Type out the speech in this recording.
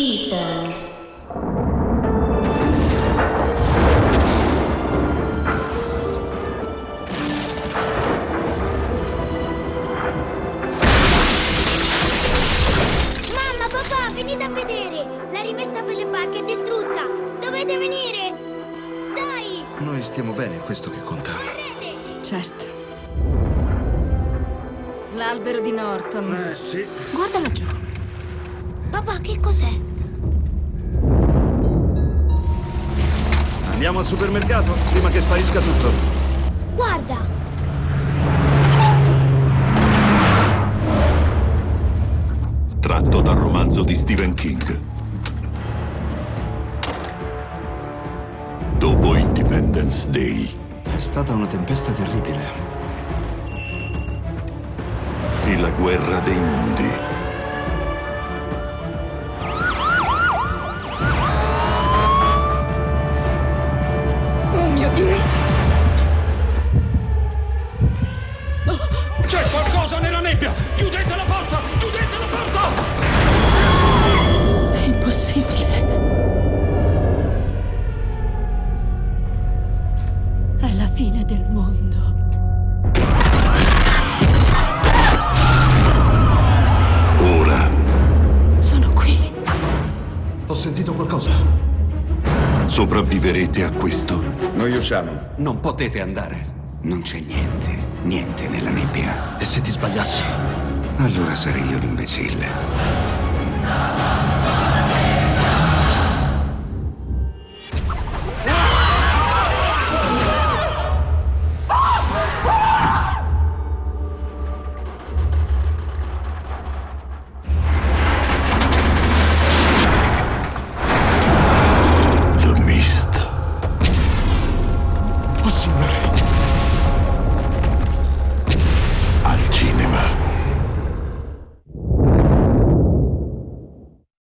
Ethan. Mamma, papà, venite a vedere! La rimessa per le barche è distrutta! Dovete venire! Dai! Noi stiamo bene, è questo che conta. Correte! Certo. L'albero di Norton. Eh sì. Guarda laggiù. Papà, che cos'è? Andiamo al supermercato prima che sparisca tutto. Guarda! Tratto dal romanzo di Stephen King. Dopo Independence Day, È stata una tempesta terribile. e la guerra dei mondi. Mio Dio! C'è qualcosa nella nebbia! Chiudete la porta! Chiudete la porta! È impossibile. È la fine del mondo. Ora Sono qui. Ho sentito qualcosa. Sopravviverete a questo. Noi usciamo. Non potete andare. Non c'è niente, niente nella nebbia. E se ti sbagliassi? Allora sarei io l'imbecille.